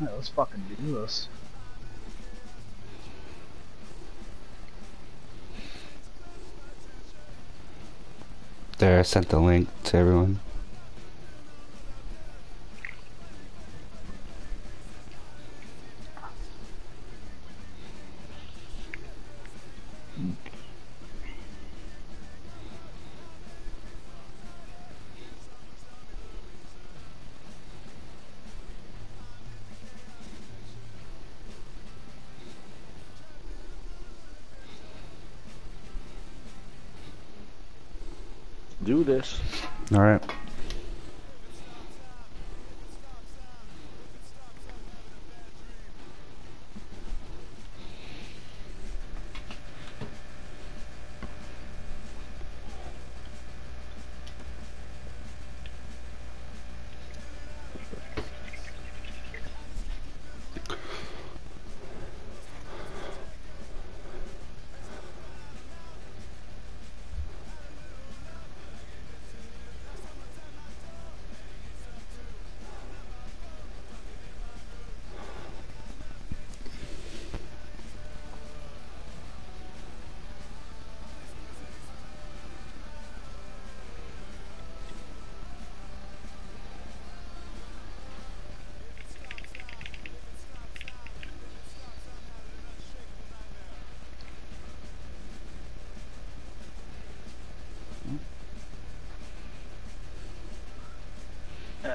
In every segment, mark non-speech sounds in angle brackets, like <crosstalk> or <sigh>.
Yeah, let's fucking do this. There, I sent the link to everyone.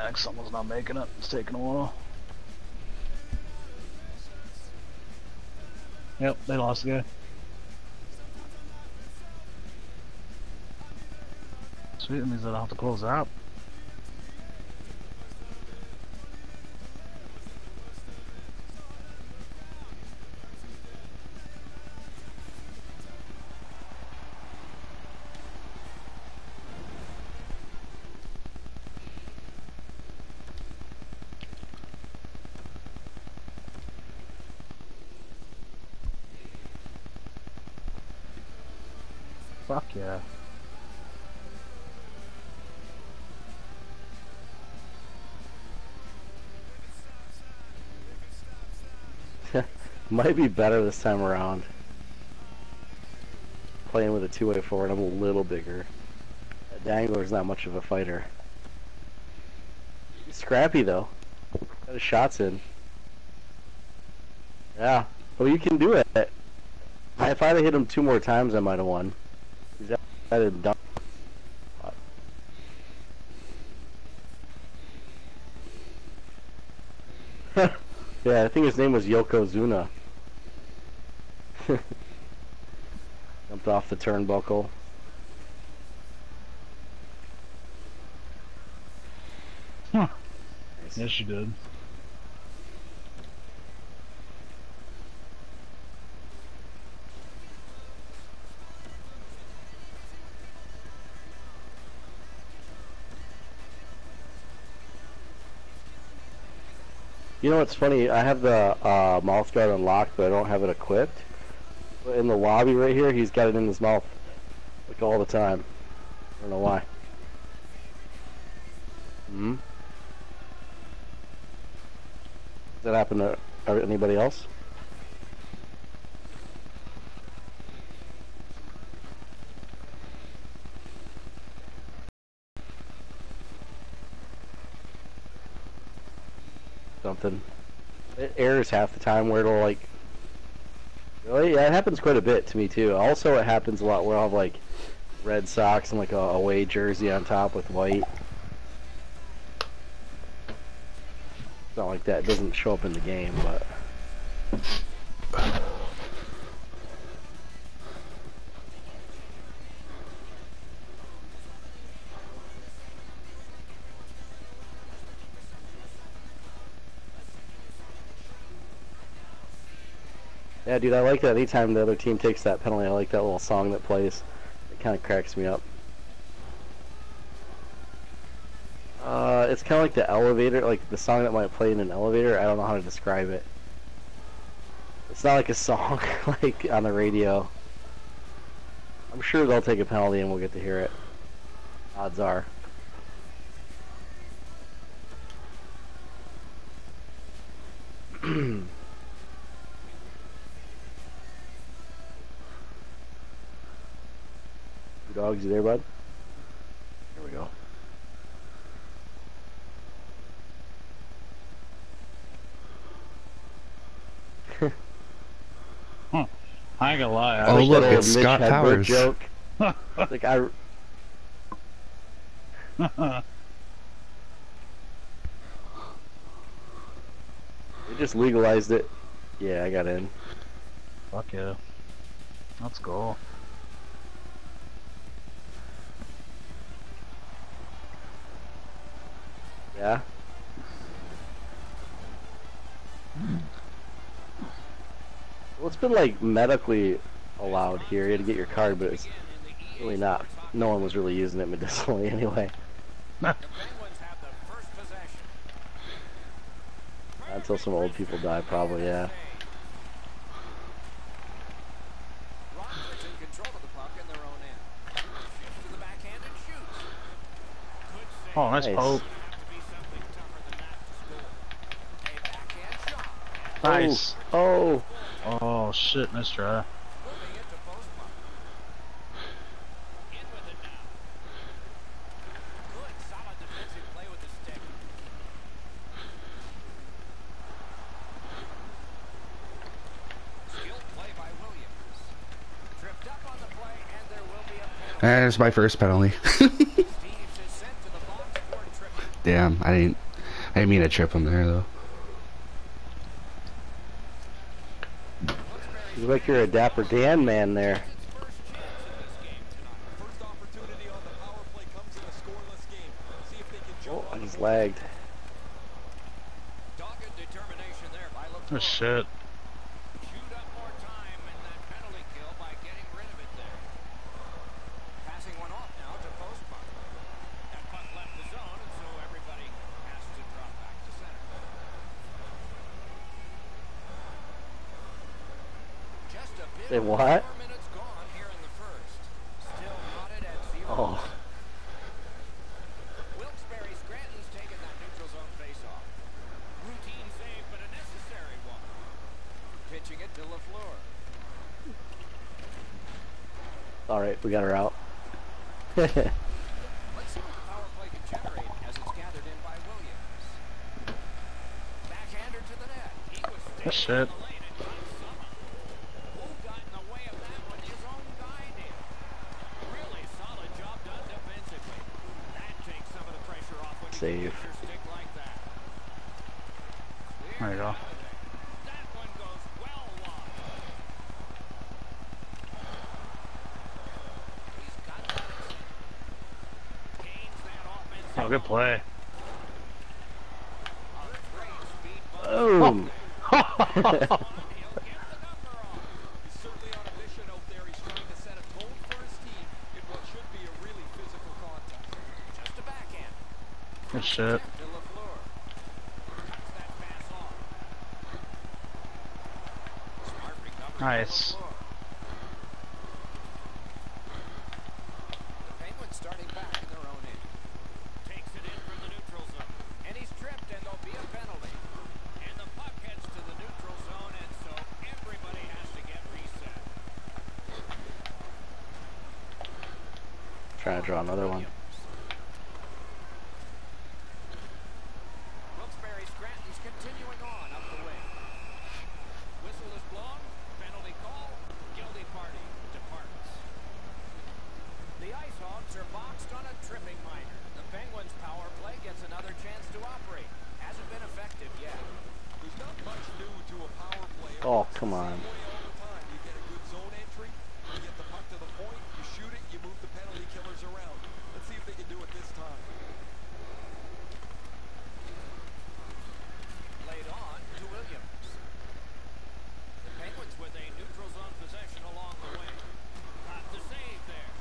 Yeah, someone's not making it. It's taking a while. Yep, they lost the guy. Sweet, that means I don't have to close out. Might be better this time around. Playing with a two-way forward, I'm a little bigger. Dangler's not much of a fighter. Scrappy though. Got his shots in. Yeah. Oh, you can do it. If I'd have hit him two more times, I might have won. He's at a dunk. <laughs> yeah, I think his name was Yokozuna. <laughs> Jumped off the turnbuckle. Huh. Nice. Yes, you did. You know what's funny? I have the uh, mouth guard unlocked, but I don't have it equipped. In the lobby right here, he's got it in his mouth, like all the time. I don't know why. Hmm. Does that happen to anybody else? Something. It errors half the time where it'll like. Yeah, it happens quite a bit to me too. Also, it happens a lot where I'll have like red socks and like a away jersey on top with white. It's not like that. It doesn't show up in the game, but. Yeah, dude, I like that. Anytime the other team takes that penalty, I like that little song that plays. It kind of cracks me up. Uh, it's kind of like the elevator, like the song that might play in an elevator. I don't know how to describe it. It's not like a song <laughs> like on the radio. I'm sure they'll take a penalty and we'll get to hear it. Odds are. <clears throat> Dogs, you there, bud? Here we go. huh. <laughs> Hmm. I ain't gonna lie. I Oh, Like look, that it's Scott Hedberg Powers. Joke. <laughs> like I, they just legalized it. Yeah, I got in. Fuck yeah. Let's go. Yeah. Well, it's been like medically allowed here. You had to get your card, but it's really not. No one was really using it <laughs> medicinally anyway. Until some old people die, probably. Yeah. Oh, nice Nice. poke. Nice. Oh. oh. Oh shit, nice try. And it's my first penalty. <laughs> Damn, I didn't. I didn't mean to trip him there though. You look like you're a dapper Dan man there. Oh, I just lagged. Oh shit. Say what? Oh. Wilkes-Barre Scranton's taken that neutral zone faceoff. Routine save, but a necessary one. Pitching Oh. it to LaFleur. All right, we got her out. <laughs> Let's see what the power play can generate as it's gathered in by Williams. Backhander to the net. He was Oh shit. in the lane and got summoned. Who got in the way of that one? His own guy did. Really solid job done defensively. That takes some of the pressure off when you Save. can get your stick like that. There you go. That one goes well wide. He's got that. Gains that offensive Oh, good play. great speed bump. Boom. He'll get the number off. He's certainly on a mission out there. He's trying to set a tone for his team in what should be a really physical contest. Just a backhand. Good shit. To LaFleur. Cuts that pass off. Smart recovery by Nice. LaFleur. The Penguins starting back in their own end. Takes it in from the neutral zone. And he's tripped, and there'll be a penalty. And the puck heads to the neutral zone, and so everybody has to get reset. Trying to draw another one. Wilkes-Barre Scranton's continuing on up the wing. Whistle is blown. Penalty call. Guilty party departs. The Ice Hogs are boxed on a tripping minor. The Penguins' power play gets another chance to operate. Hasn't been effective yet. There's not much new to a power play. Oh, come on. Same way all the time. You get a good zone entry, you get the puck to the point, you shoot it, you move the penalty killers around. Let's see if they can do it this time. Laid on to Williams. The Penguins with a neutral zone possession along the way. Got the save there.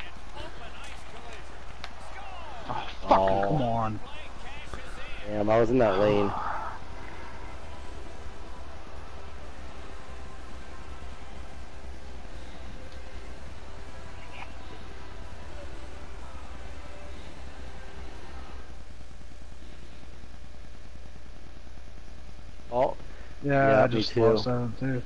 And open ice collision. Score! Ah, oh, fucking Oh. come on. Play cashes in. Damn, I was in that lane. Oh, Yeah, Yeah, I just too. lost that one too.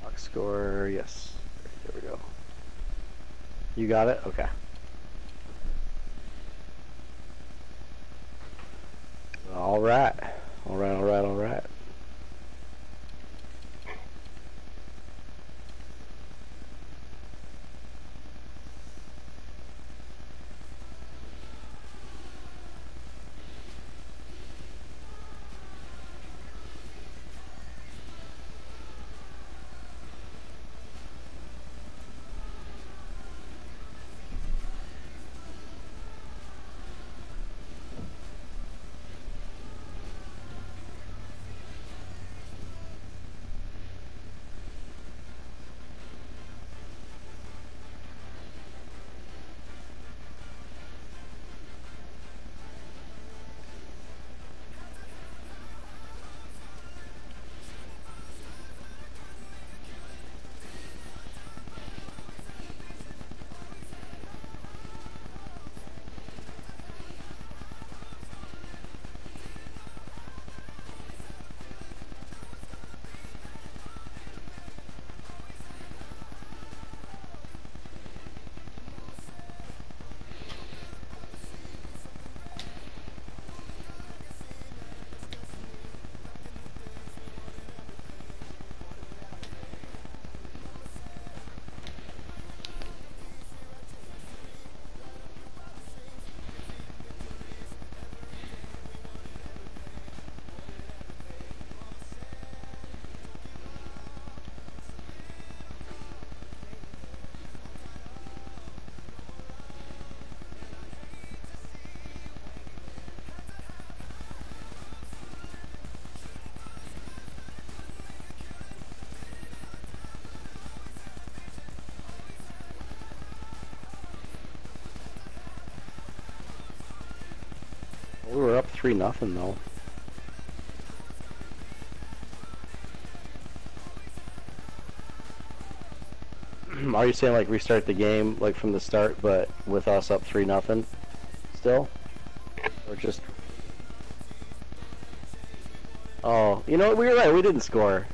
box score. Yes. There we go. You got it. Okay. 3 nothing though. <clears throat> Are you saying like restart the game like from the start but with us up 3 nothing still? Or just Oh, you know, we were right. We didn't score.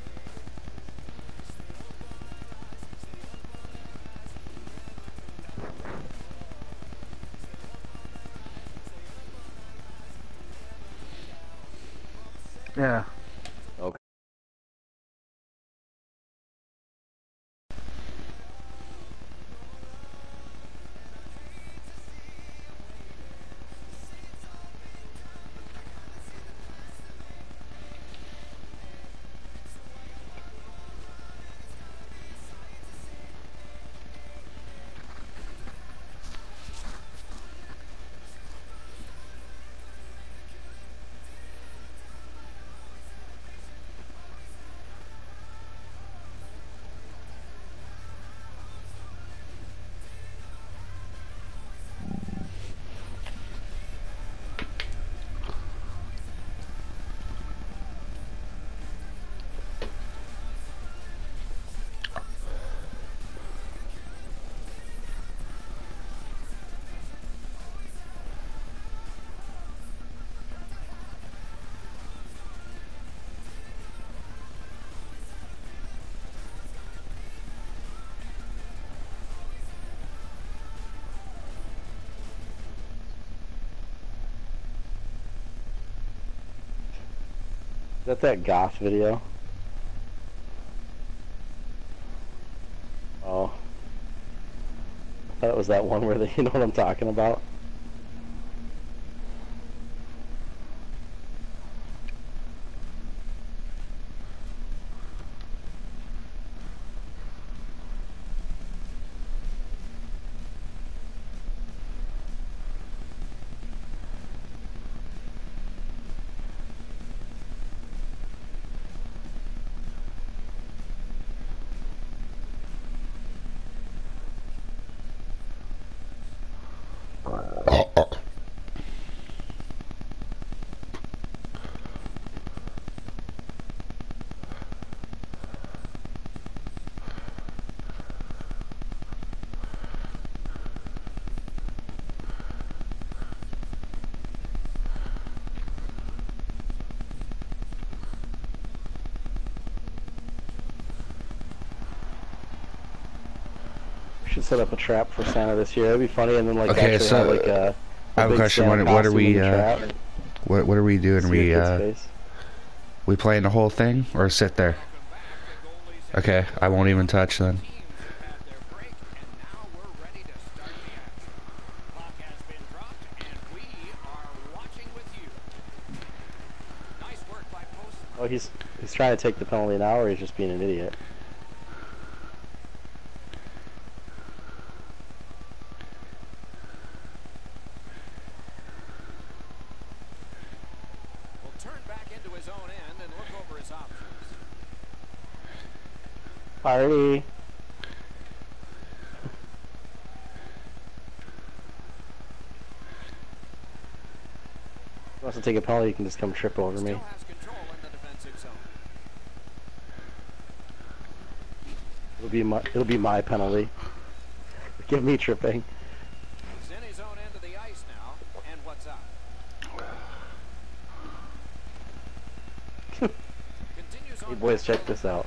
That that goth video? Oh. I thought it was that one where they, <laughs> you know what I'm talking about? should set up a trap for Santa this year. It'd be funny, and then like okay, actually so, have like have a question. What, what, are we? Uh, what what are we doing? We uh, we playing the whole thing or sit there? Okay, I won't even touch then. Oh, he's he's trying to take the penalty now, or he's just being an idiot. Sorry. wants to take a poly, you can just come trip over me. It'll be my it'll be my penalty. <laughs> Give me tripping. He's in his own end of the ice now, and what's up? <laughs> hey boys, check this out.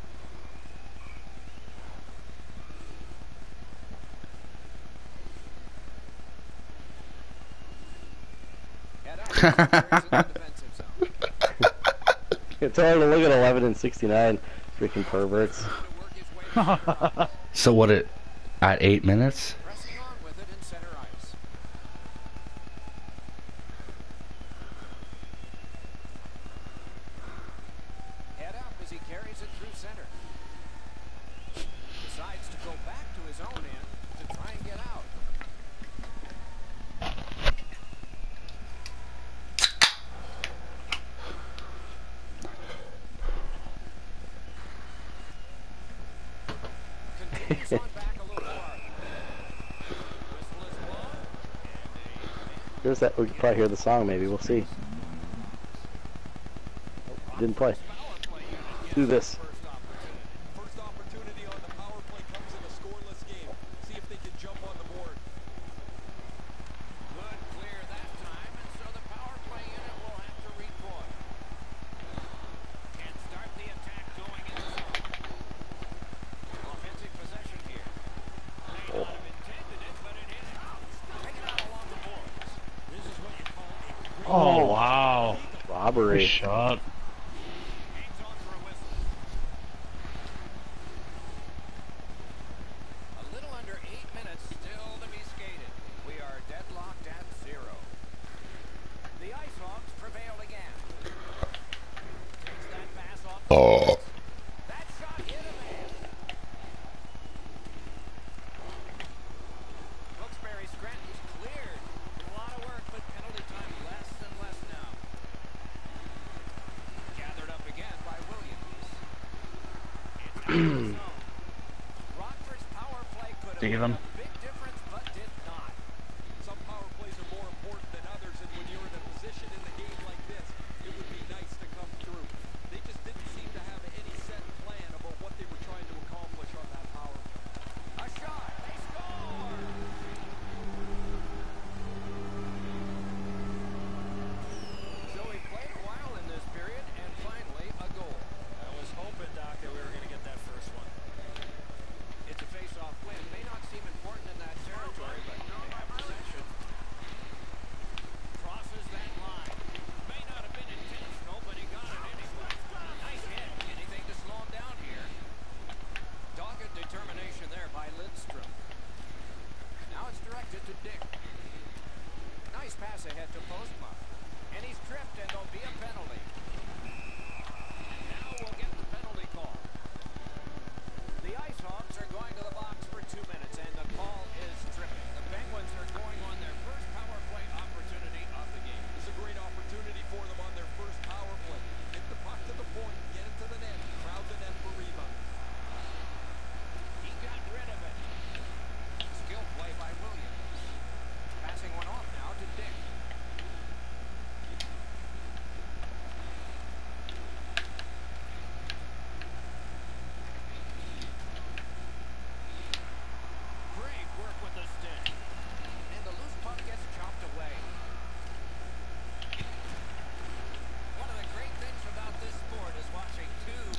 it's hard to look at 11 and 69. Freaking perverts. so what it at eight minutes? Decides to go back to his own end to try and get out. <laughs> Here's that, we can probably hear the song maybe, we'll see. Didn't play. Do this.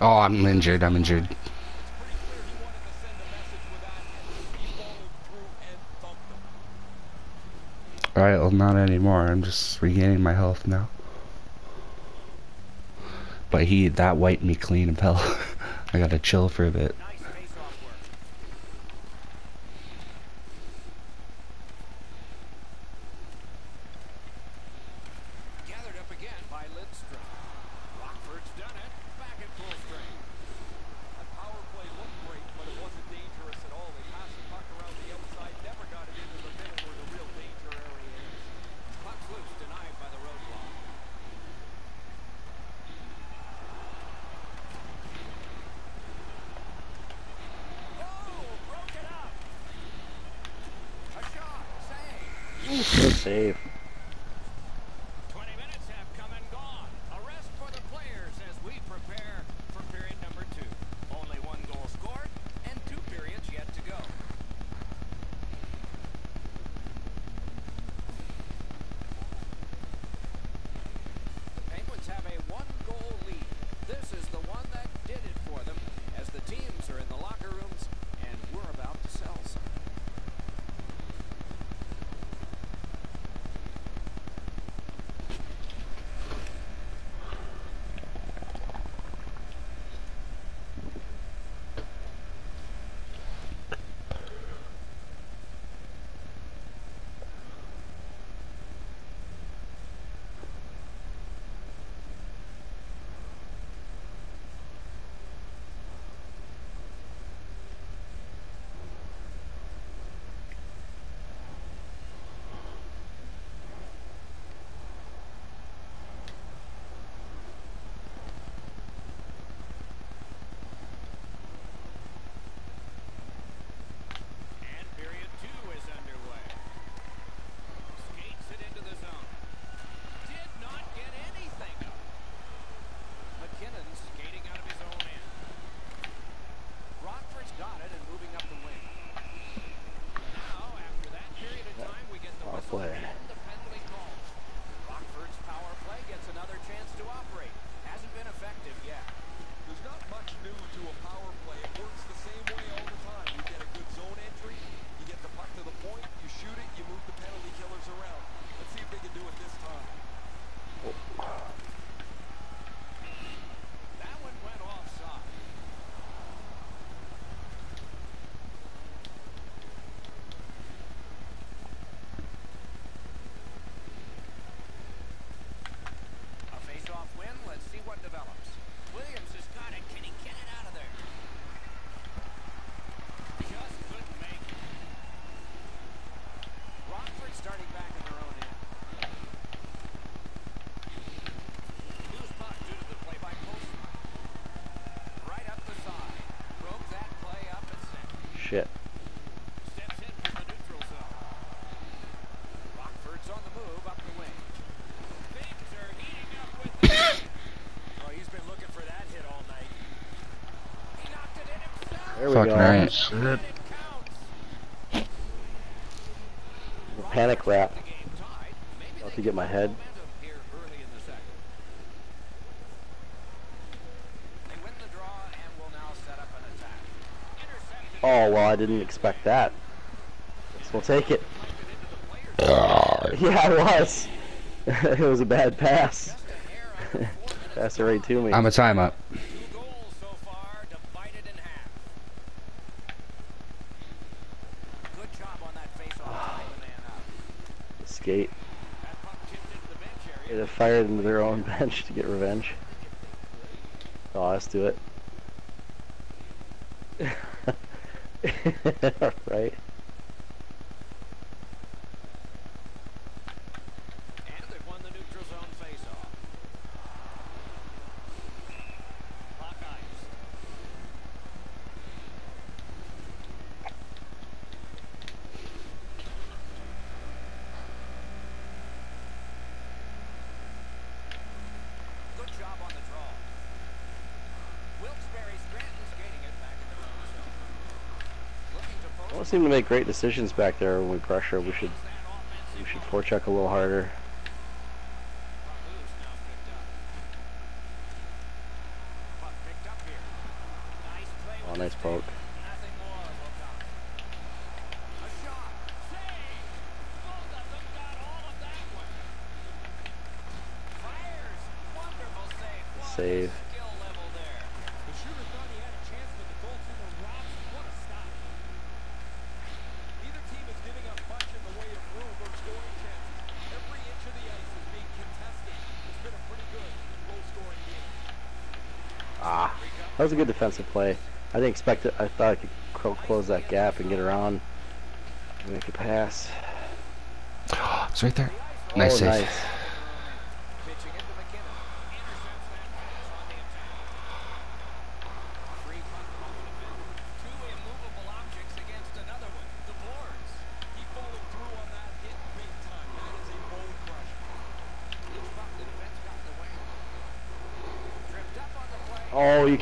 Oh, I'm injured. I'm injured. Alright, well, not anymore. I'm just regaining my health now. But he, that wiped me clean of hell. <laughs> I gotta chill for a bit. Save. columns. fucking right. Shit. Panic wrap. About to get my head. Oh, well, I didn't expect that. We'll take it. <laughs> yeah, it was. <laughs> it was a bad pass. <laughs> Pass it right to me. I'm a time up. revenge to get revenge. Oh, let's do it. <laughs> right? Seem to make great decisions back there when we pressure. We should we should forecheck a little harder. That was a good defensive play. I didn't expect it. I thought I could close that gap and get around and make a pass. <gasps> it's right there. Oh, nice oh, save. Nice.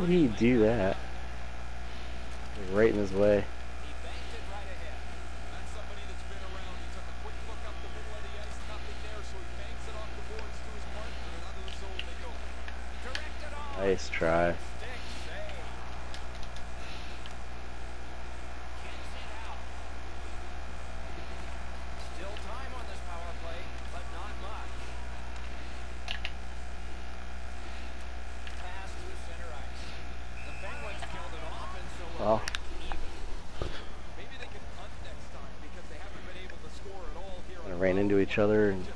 did he do that? Right in his way. each other and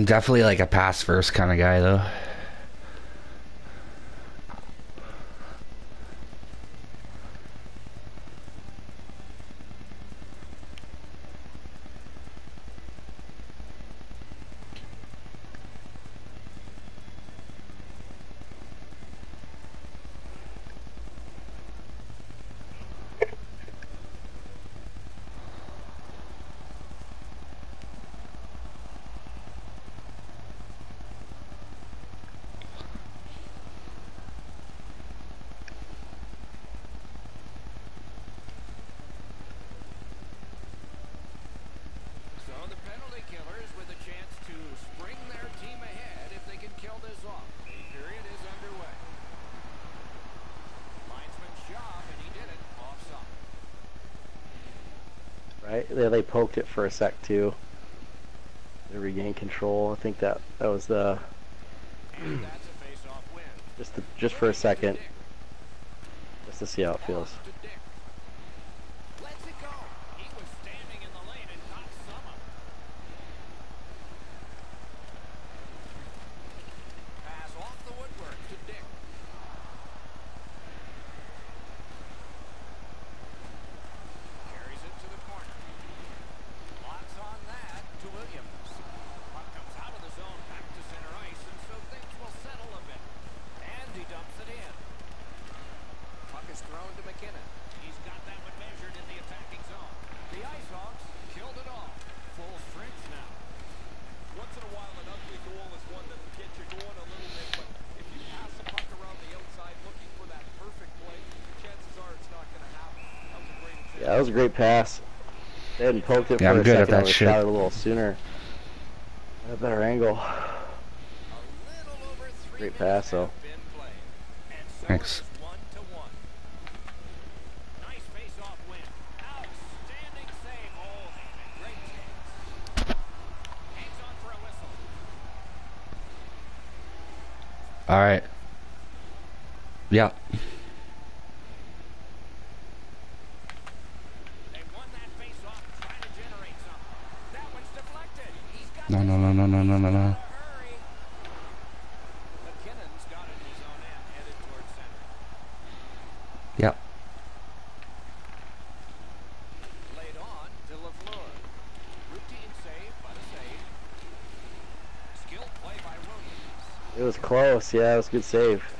I'm definitely like a pass first kind of guy though. for a sec too. To regain control. I think that that was the just the, just for a second, just to see how it feels. was a great pass. They hadn't poked it yeah, for I'm a good second. At that shit. Shot it a little sooner. At a better angle. Great pass though. Thanks. All right. Yeah. Yeah, that was a good save.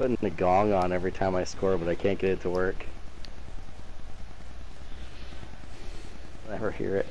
putting the gong on every time I score, but I can't get it to work. Never hear it.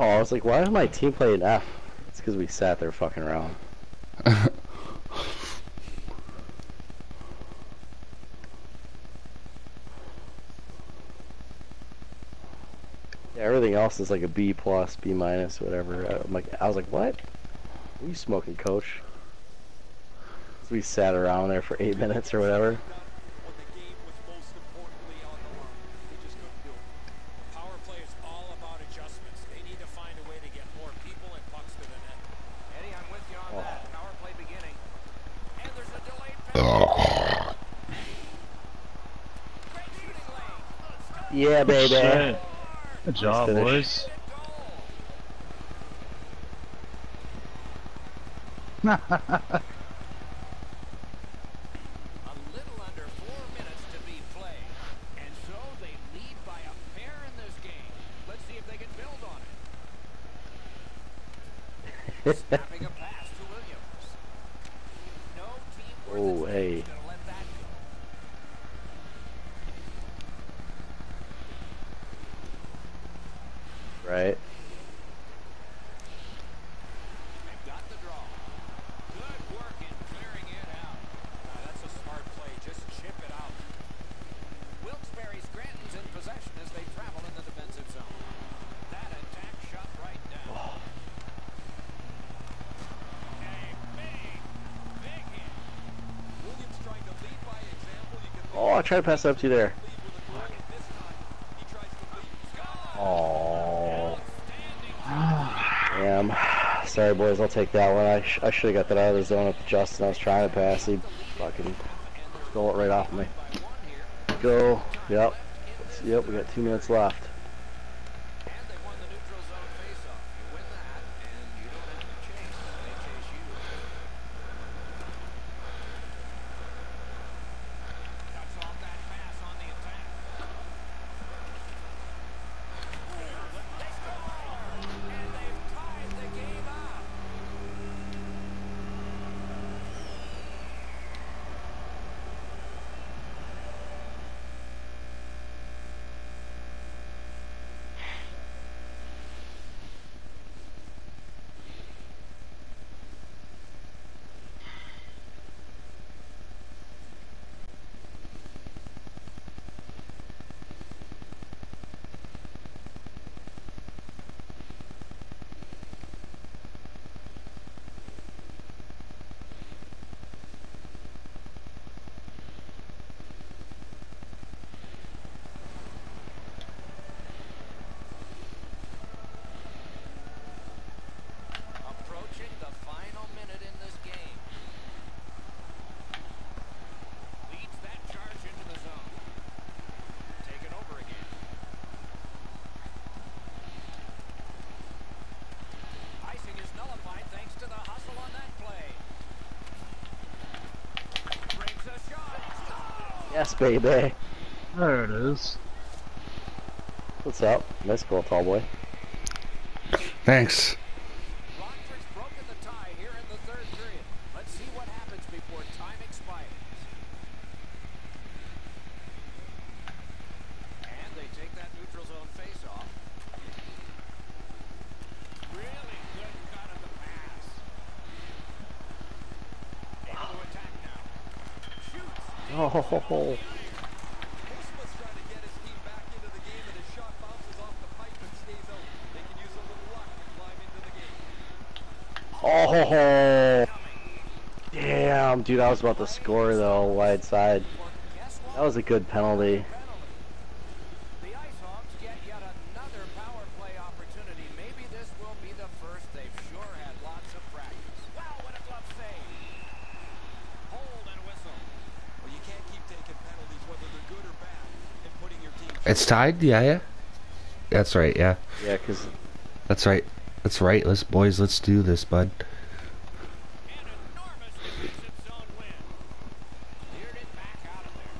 Oh, I was like, why is my team playing F? It's because we sat there fucking around. <laughs> Yeah, everything else is like a B plus, B minus, whatever. I'm like, I was like, what? What are you smoking, coach? So we sat around there for eight <laughs> minutes or whatever. When the game was most importantly on the line, they just couldn't do it. Power play is all about adjustments. They need to find a way to get more people and pucks to the net. Eddie, I'm with you on Oh. that. Power play beginning. And there's a delayed penalty. Great shooting lane. Yeah, baby. Shit. Good job, finish. boys. A <laughs> little under four minutes to be played. And so they lead by a pair in this game. Let's see if they can build on it. Snapping a pass to Williams. No team worth Oh, its hey. name is gonna let that go. Right. They've got the draw. Good work in clearing it out. Uh, that's a smart play. Just chip it out. Wilkes-Barre Scranton's in possession as they travel in the defensive zone. That attack shot right down. A big, big hit. Williams trying to lead by example. You can Oh, I tried to pass it up to you there. with. Oh. Damn. Sorry, boys. I'll take that one. I, sh I should have got that out of the zone to Justin. I was trying to pass. He fucking stole it right off of me. Go. Yep. Yep, we got two minutes left. And they won the neutral zone faceoff. You win that, and you don't have to chase. They chase you. Cuts off that pass on the attack. They score! And they've tied the game up. Approaching the final minute in this game. Leads that charge into the zone. Taken over again. Icing is nullified thanks to the hustle on that play. Brings a shot. Yes, baby. There it is. What's up? Nice goal, tall boy. Thanks. Rockford's broken the tie here in the third period. Let's see what happens before time expires. And they take that neutral zone face-off. Really good cut of the pass. Able to attack now. Shoots. Oh, Postma's trying to get his team back into the game, and his shot bounces off the pipe and stays out. They can use a little luck to climb into the game. oh. Damn, dude, I was about to score though, wide side. That was a good penalty. The IceHogs get yet another power play opportunity. Maybe this will be the first. They've sure had lots of practice. Wow, what a glove save. Hold and whistle. Well, you can't keep taking penalties, whether they're good or bad, and putting your team. It's tied? Yeah, yeah. That's right, yeah. Yeah, cause. That's right. That's right. Let's boys, let's do this, bud. An enormous defensive zone win. Cleared it back out of there.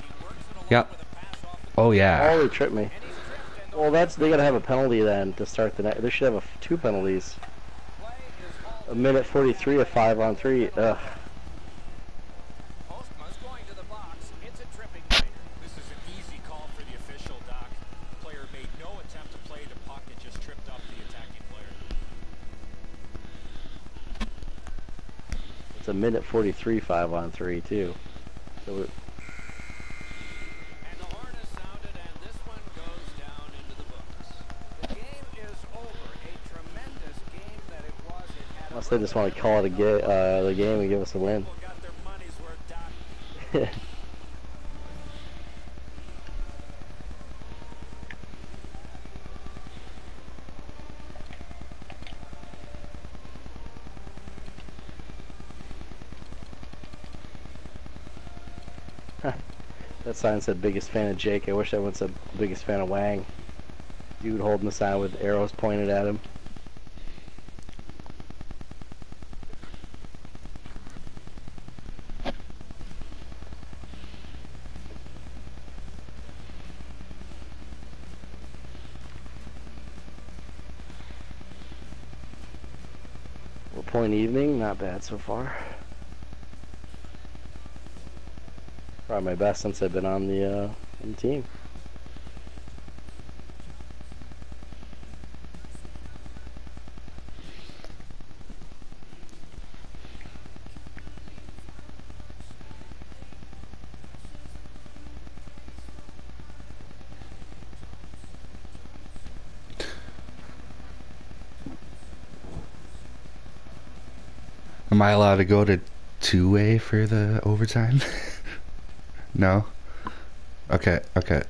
He works it along Yep. with a pass off the Oh yeah. oh, they tripped me. and he's tripped and the Well, that's they gotta have a penalty then to start the night. They should have a, two penalties. A minute 43, a five on three. Ugh. Postma's going to the box. It's a tripping minor. This is an easy call for the official, Doc. Player made no attempt It's a minute 43 5 on 3, too. So we- And the horn is sounded, and this one goes down into the books. The game is over. A tremendous game that it was. It had a unless they just want to call it a ga- uh, the game and give us a win. <laughs> <laughs> that sign said biggest fan of Jake. I wish that one said biggest fan of Wang. Dude holding the sign with arrows pointed at him. Well, point evening, not bad so far. My best since I've been on the uh, on the team. Am I allowed to go to two way for the overtime? <laughs> no. Okay. Okay.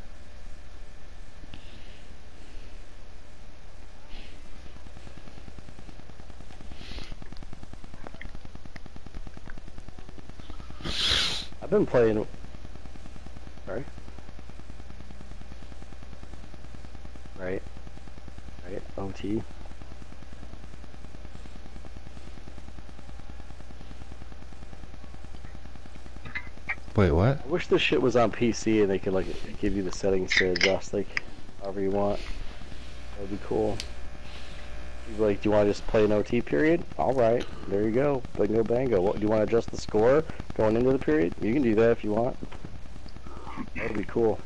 I've been playing. Sorry. Right. Right. OT. Wait, what? I wish this shit was on PC and they could like give you the settings to adjust like however you want. That'd be cool. You'd like, do you want to just play an OT period? All right, there you go. Bingo bango. What do you want to adjust the score going into the period? You can do that if you want. That'd be cool.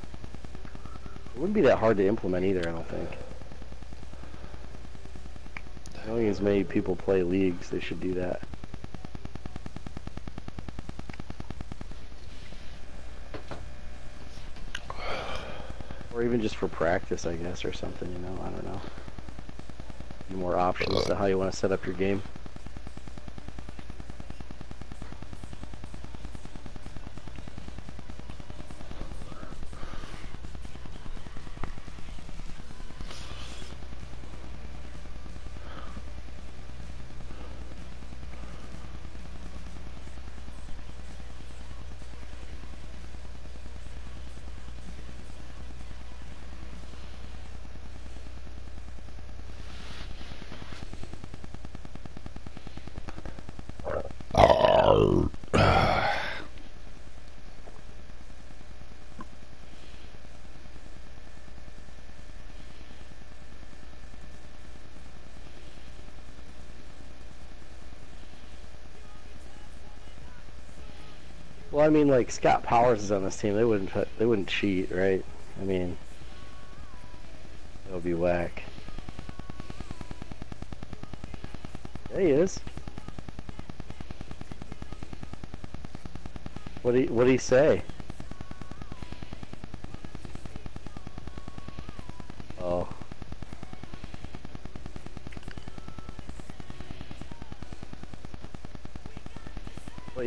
It wouldn't be that hard to implement either, I don't think. Knowing as many people play leagues, they should do that. Or even just for practice, I guess, or something, you know, I don't know. More options to uh, how you want to set up your game. Mean, like Scott Powers is on this team. They wouldn't they wouldn't cheat, right? I mean, that would be whack. There he is. What he what do he say?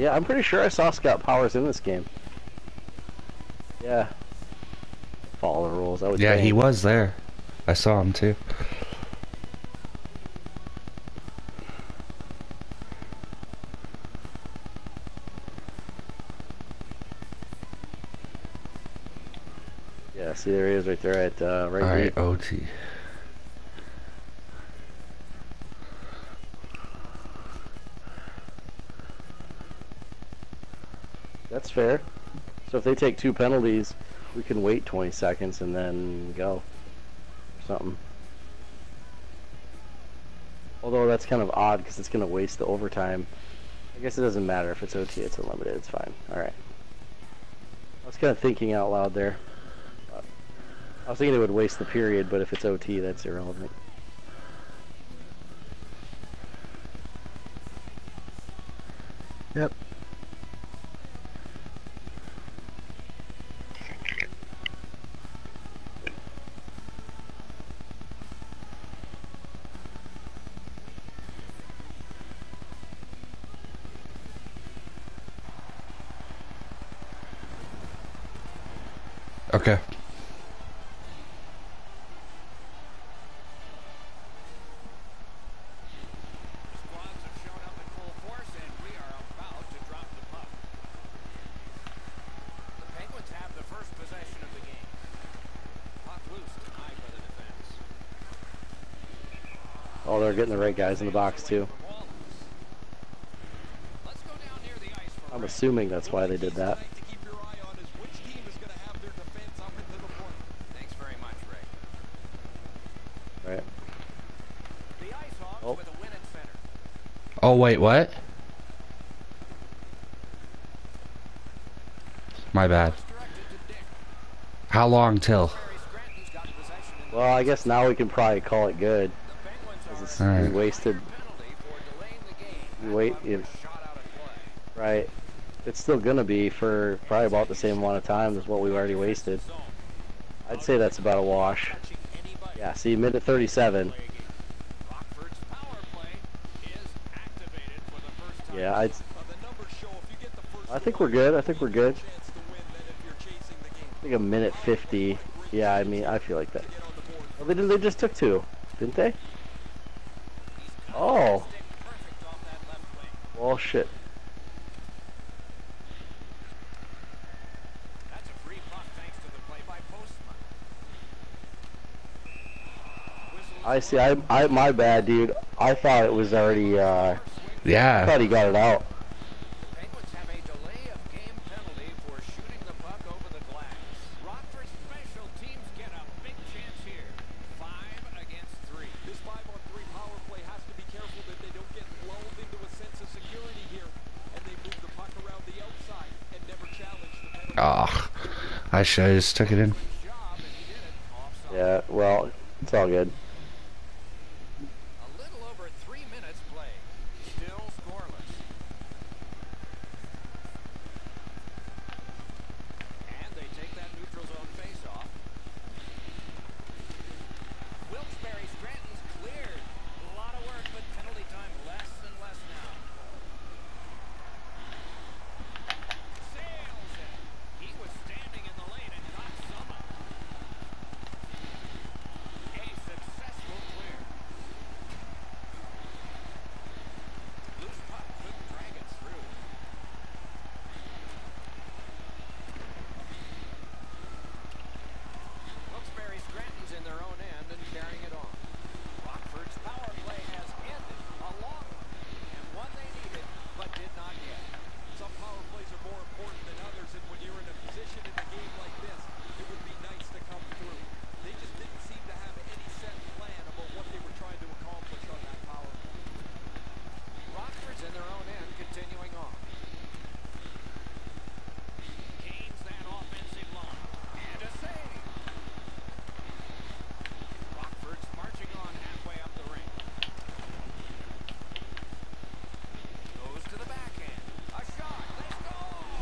Yeah, I'm pretty sure I saw Scott Powers in this game. Yeah. Follow the rules. I would. Yeah, he was there. I saw him too. Yeah, see, there he is, right there at uh, right. All right, OT. fair. So if they take two penalties, we can wait 20 seconds and then go. Something. Although that's kind of odd because it's going to waste the overtime. I guess it doesn't matter if it's OT, it's unlimited, it's fine. Alright. I was kind of thinking out loud there. I was thinking it would waste the period, but if it's OT, that's irrelevant. Yep. hitting the right guys in the box, too. I'm assuming that's why they did that. Right. Oh. oh, wait, what? My bad. How long till? Well, I guess now we can probably call it good. It's, We wasted. Wait. Right. It's still gonna be for probably about the same amount of time as what we've already wasted. I'd say that's about a wash. Yeah. See, minute 37. Yeah, I'd, I think we're good. I think we're good. I think a minute 50. Yeah, I mean, I feel like that. Well, they, they just took two, didn't they? Oh shit. That's a free puck thanks to the play by Postman. I see. I, I, my bad, dude. I thought it was already. Uh, yeah. I thought he got it out. should I just took it in? Yeah, well, it's all good.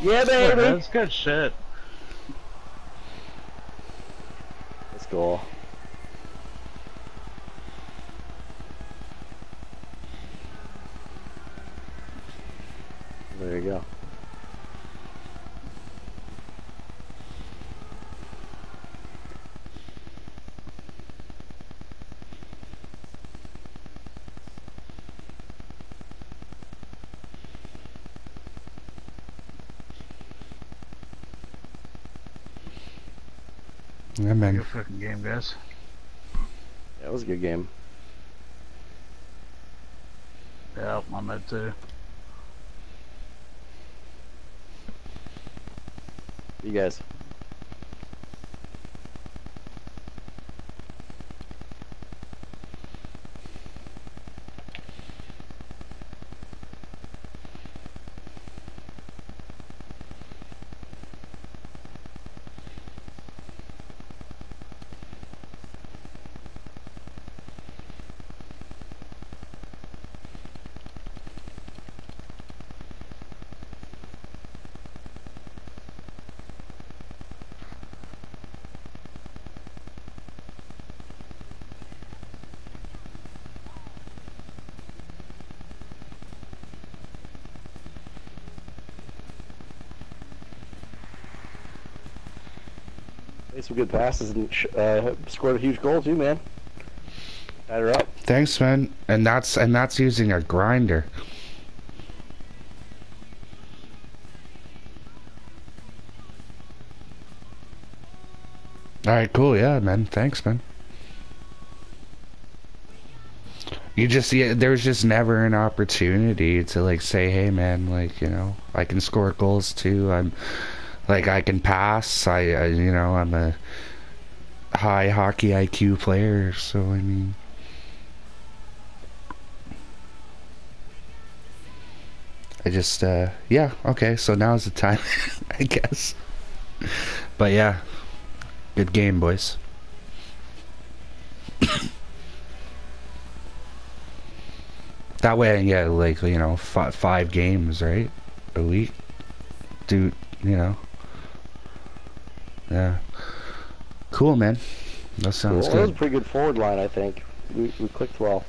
Yeah, baby. That's good shit. Let's go. There you go. Yeah, man. Good fucking game, guys. That was a good game. Yeah, I'm at too. You guys. Some good passes and uh, scored a huge goal too, man. Tied up. Thanks, man. And that's and that's using a grinder. All right, cool. Yeah, man. Thanks, man. You just yeah, there's just never an opportunity to like say, "Hey, man, like you know, I can score goals too. I'm like I can pass. I, I you know, I'm a high hockey IQ player. So I mean." I just, uh, yeah, okay, so now's the time, <laughs> I guess. But yeah, good game, boys. that way I can get, like, you know, five, five games, right? A week? Dude, you know. Yeah. Cool, man. That sounds Well, that was a good. pretty good forward line, I think. We, we clicked well.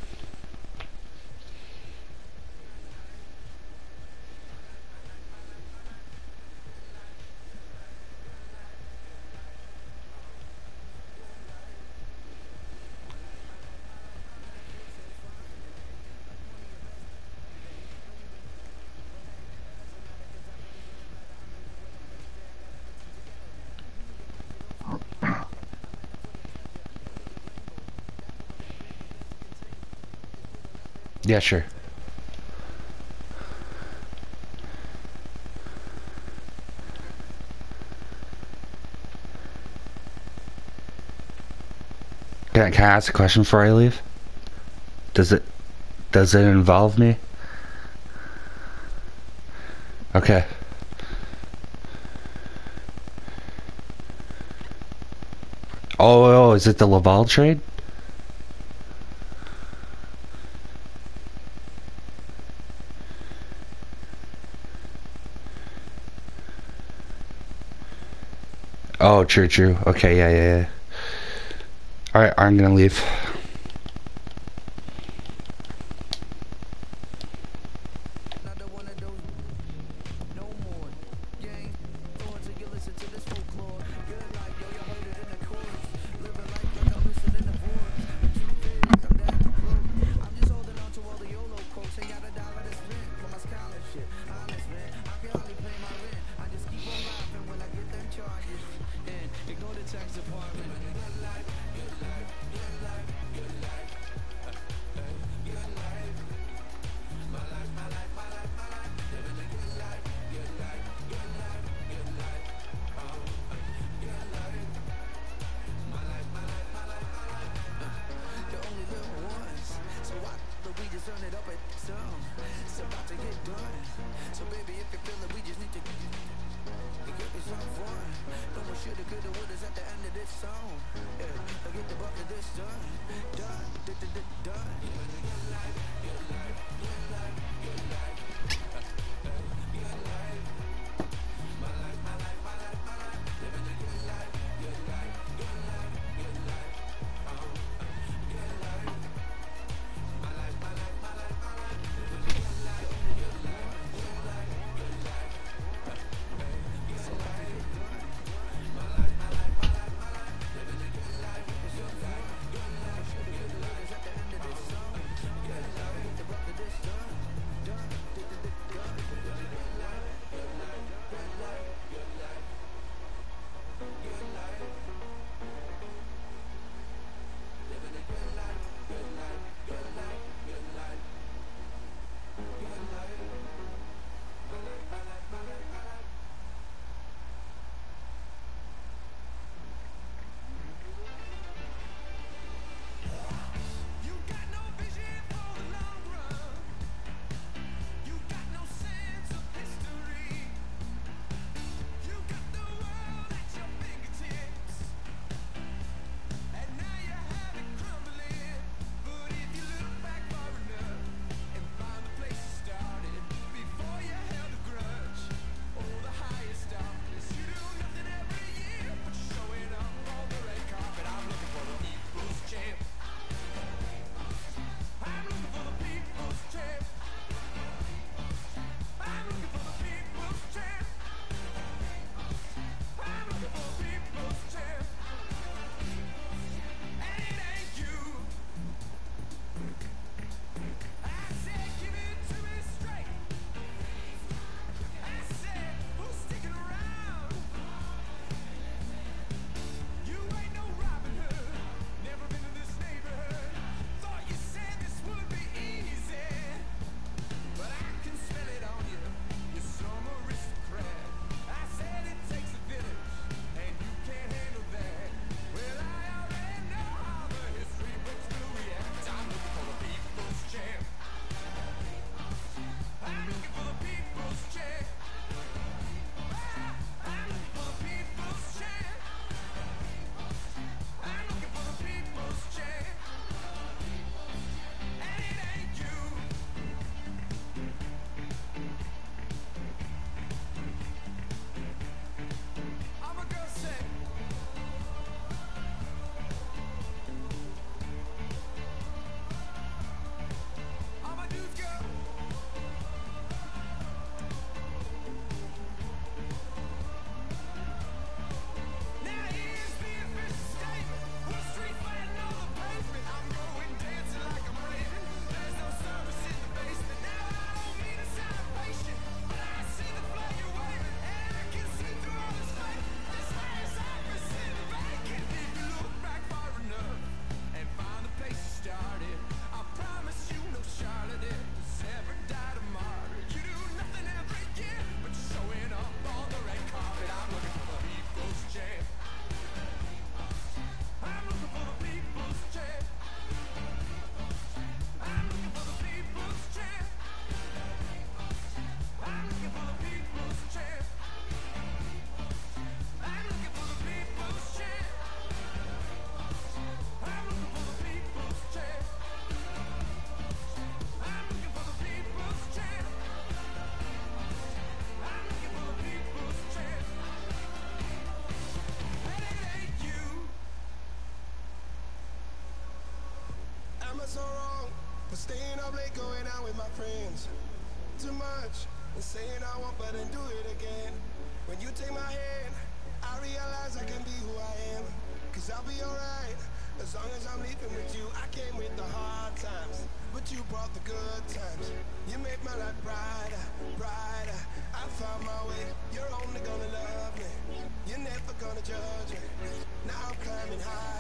Yeah, sure. Can I, can I ask a question before I leave? Does it does it involve me? Okay. Oh, oh, oh is it the Laval trade? Oh, true, true. Okay, yeah, yeah, yeah. Alright, I'm gonna leave. Ignore the so wrong for staying up late, going out with my friends. Too much and saying I won't, but then do it again. When you take my hand, I realize I can be who I am. Cause I'll be alright as long as I'm leaving with you. I came with the hard times, but you brought the good times. You made my life brighter, brighter. I found my way. You're only gonna love me. You're never gonna judge me. Now I'm climbing higher,